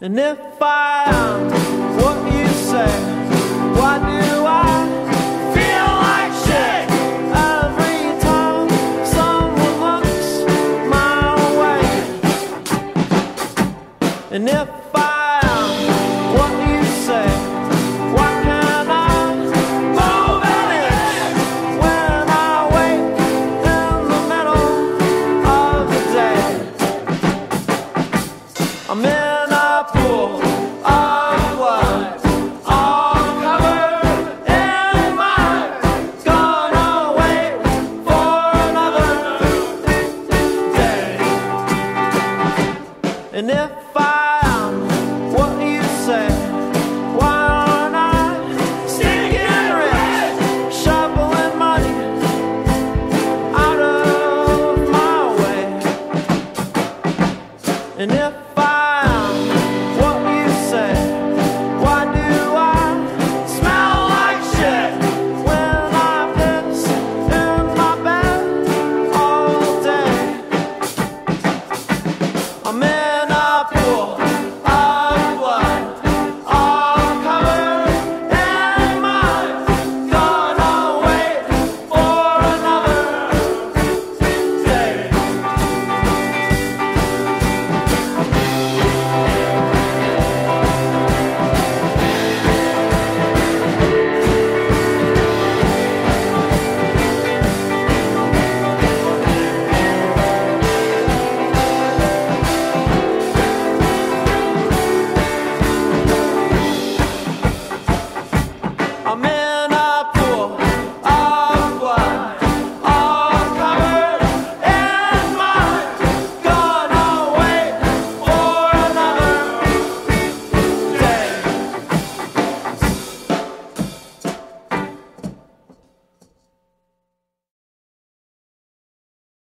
And if I am what you say, why do I feel like shit every time someone looks my way? And if I am what you say, why can't I move inch when I wake in the middle of the day? I'm in And if I am what you say, why aren't I stinking rich, shoveling money out of my way? And if Amen.